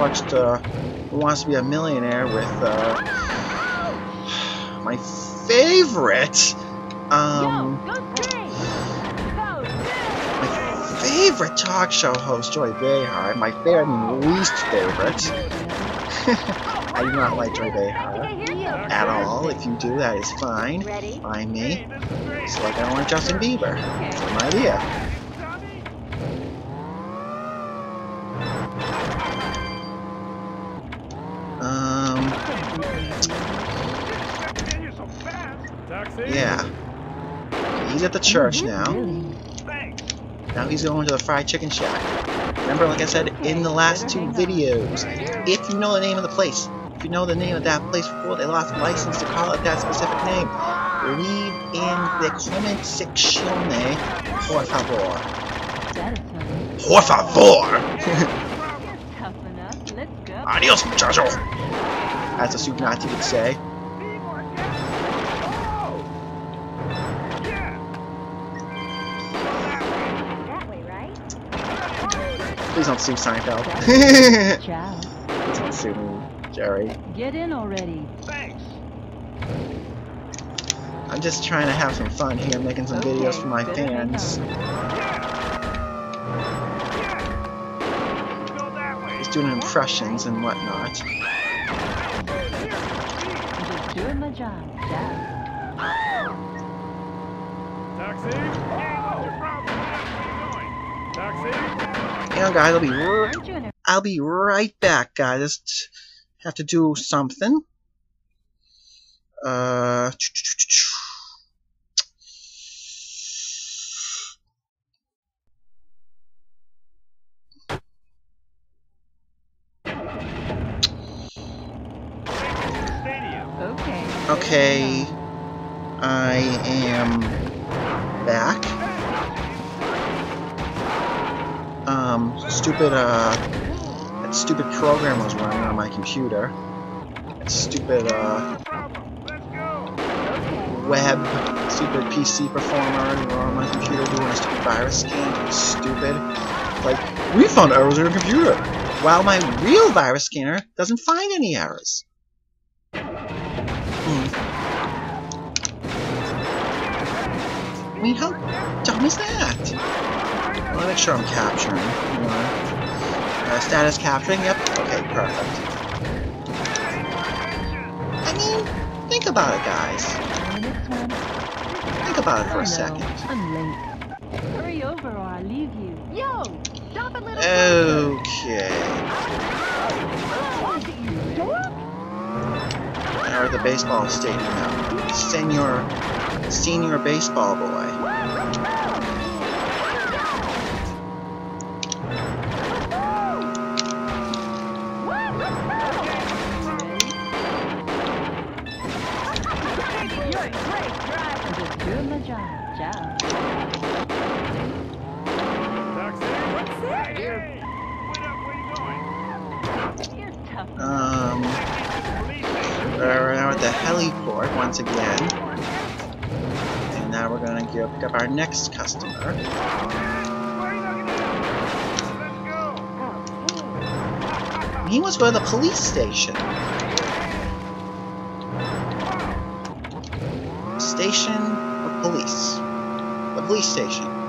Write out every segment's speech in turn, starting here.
watched uh, Who Wants to Be a Millionaire with uh, my favorite, um, my favorite talk show host, Joy Behar. My favorite and least favorite. I do not like Joy Behar at all. If you do, that is fine by me. It's like I don't like Justin Bieber. Same idea. He's at the church now. Now he's going to the fried chicken shack. Remember, like I said in the last two videos, if you know the name of the place, if you know the name of that place before they lost license to call it that specific name, leave in the comment section, eh? por favor. Por favor! Adios, muchacho! As a Soup Nazi would say. Don't sue Seinfeld. Please don't sue me, Jerry. Get in already. Thanks. I'm just trying to have some fun here, making some Okay, videos for my oh, fans. Go that way. Just doing impressions and whatnot. Just doing my job. Taxi. Yeah, what's your problem? Where are you going? Taxi. Hang on, guys. I'll be r Aren't you in a I'll be right back, guys. Just have to do something. Uh. Okay. Okay, I am back. Um, stupid, uh, that stupid program was running on my computer. That stupid, uh, web, stupid PC performer on my computer doing a stupid virus scan. Stupid. Like, we found errors in your computer. While my real virus scanner doesn't find any errors. I mean, how dumb is that? I want to make sure I'm capturing. You know. Uh, status capturing, yep. Okay, perfect. I mean, think about it, guys. On this one. Think about it for a second. I'm late. Hurry over or I'll leave you. Yo! Stop a little Okay. Now we're at the baseball stadium now. Senior, senior baseball boy. Um, we're at the heliport once again. Now we're gonna go pick up our next customer. He wants to go to the police station. Station of police. The police station.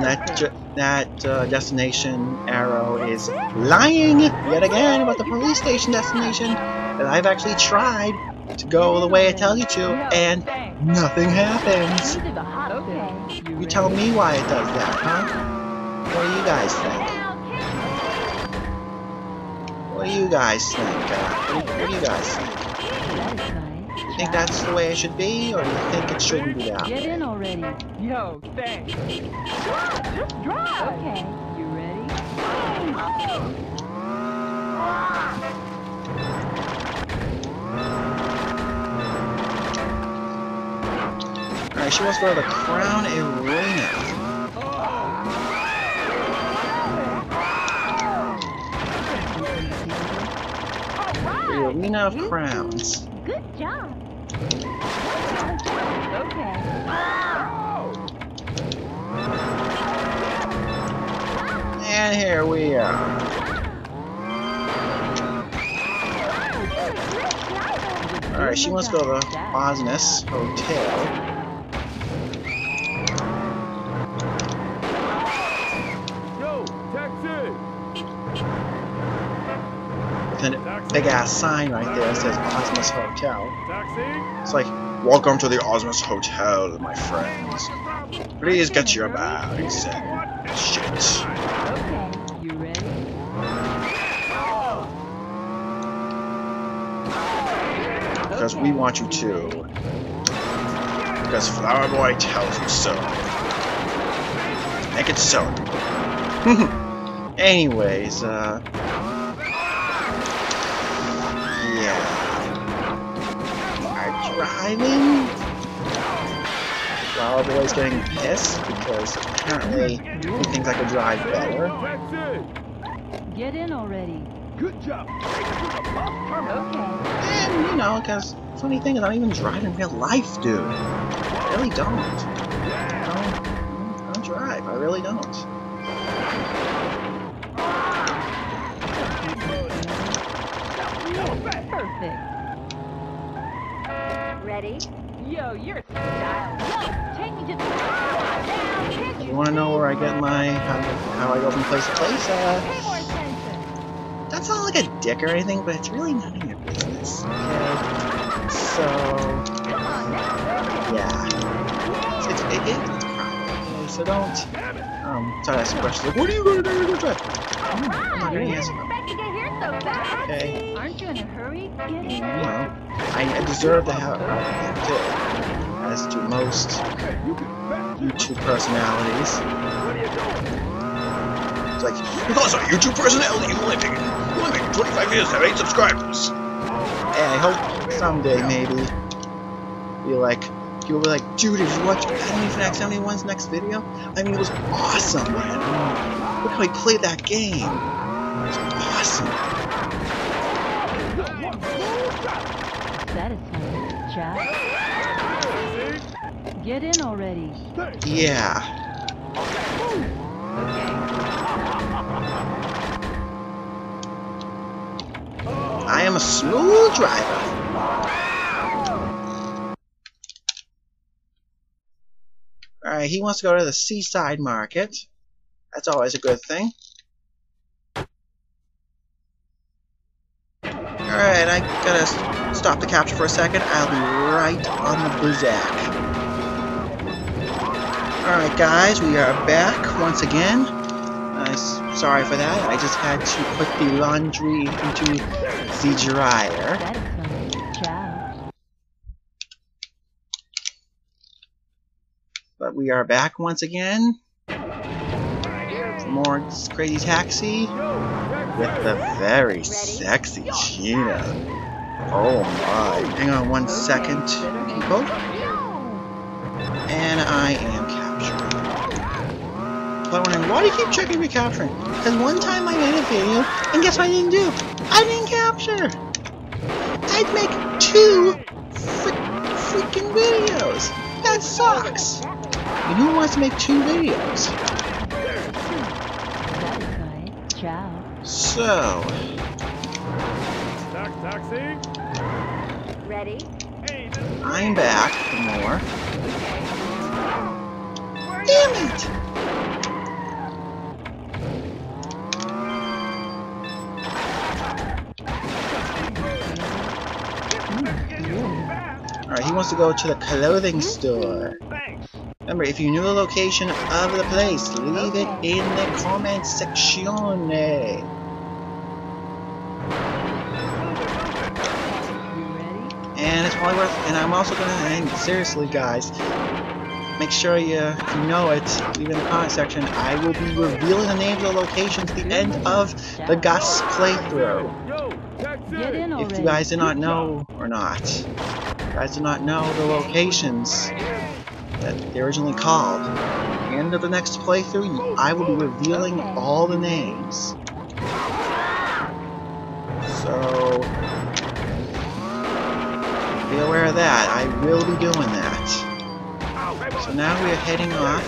That that uh, destination arrow is lying yet again about the police station destination that I've actually tried to go the way I tell you to, and nothing happens. You tell me why it does that, huh? What do you guys think? What do you guys think? Uh, what, do, what do you guys think? You think that's the way it should be, or do you think it shouldn't be that? Get in already. Yo, thanks. Just drive. Okay. You ready? Alright, she wants to go to the Crown Arena. the Arena of Crowns. Good job. Okay. And here we are. Alright, she wants to go to the Osmus Hotel. Yo, taxi! A big ass sign right there that says Osmus Hotel. It's like, welcome to the Osmus Hotel, my friends. Please get your bags and shit. Okay, you ready? Because we want you to. Because Flower Boy tells you so. Make it so. Anyways, uh. Yeah. Are driving? Flower Boy's getting pissed because apparently he thinks I could drive better. Get in already. Good job! Okay. And, you know, because funny thing is, I don't even drive in real life, dude. I really don't. I don't, I don't drive. I really don't. Ready? Yo, you're style. Yo, take me to the now. You want to know where I get my how, how I go from place to place? Pay Uh, more attention. that's not like a dick or anything, but it's really none of your business. Okay. So Come on now. yeah, it's it's, it, it, it's private. Okay, so don't um start asking questions like, "What are you gonna do to drive?" I'm not gonna answer them. Okay. Aren't you in a hurry? Get in. You know, I, deserve to have too, as do most YouTube personalities. It's like, because I'm a YouTube personality, making, you only making 25 videos have 8 subscribers. And I hope someday, maybe, be like, people be like, dude, did you watch Anime Fanatic 71's next video? I mean, it was awesome, man. Look how he played that game. Awesome. Get in already. Yeah. I am a smooth driver. Alright, he wants to go to the seaside market. That's always a good thing. Alright, I gotta stop the capture for a second. I'll be right on the Buzak. Alright guys, we are back once again. Uh, sorry for that, I just had to put the laundry into the dryer. But we are back once again more Crazy Taxi with the very sexy Gena. Oh my. Hang on one second, people. And I am capturing. But wondering, why do you keep checking me capturing? Because one time I made a video, and guess what I didn't do? I didn't capture! I'd make two frick freaking videos! That sucks! Know who wants to make two videos? Satisfying. Child. So, taxi! Ready? Hey, this is I'm back for more. Damn it! Alright, he wants to go to the clothing mm-hmm. store. Remember, if you knew the location of the place, leave it in the comment section. And it's probably worth. And I'm also gonna. And seriously, guys, make sure you, you know it, leave it in the comment section. I will be revealing the names of the locations at the end of the Gus playthrough. Yo, taxi! Get in already. If you guys did not know or not, if you guys did not know the locations that they originally called. At the end of the next playthrough, I will be revealing all the names. So, Be aware of that. I will be doing that. So now we are heading off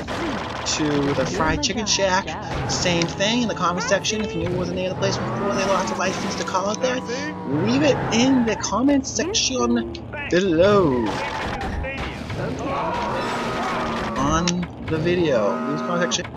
to the Fried Chicken Shack. Same thing in the comment section. If you knew what was the name of the place before they lost a license to call it that, leave it in the comment section below the video. Comment section.